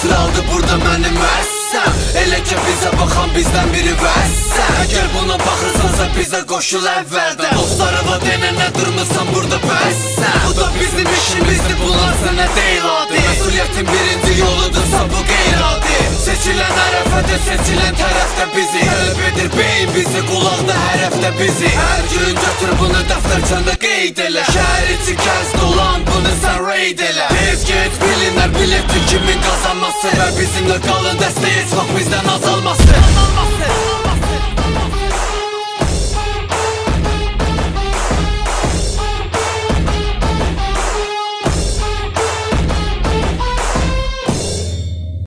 Xətr aldı burada mənim vəssəm Elə ki bizə baxan bizdən biri vəssəm Əgər buna baxırsansa bizə qoşul əvvəldən Dostlarıma denən nə durmusan burada bəssəm Bu da bizim işimizdir bunlar sənə deyil adi. Məsuliyyətin birinci yoludursa bu qeyri-adi Seçilən ərəfədə seçilən tərəfdə bizi. Tələb edir beyin bizi qulaqda hər həftə bizi. Hər gün götür bunu dəftərçəndə qeyd elə Şəhər içi kəz dolan bunu sən raid elə Tez get bilinər biletin kimin qazanması Akıllı kalın desteği çok bizden azalmasın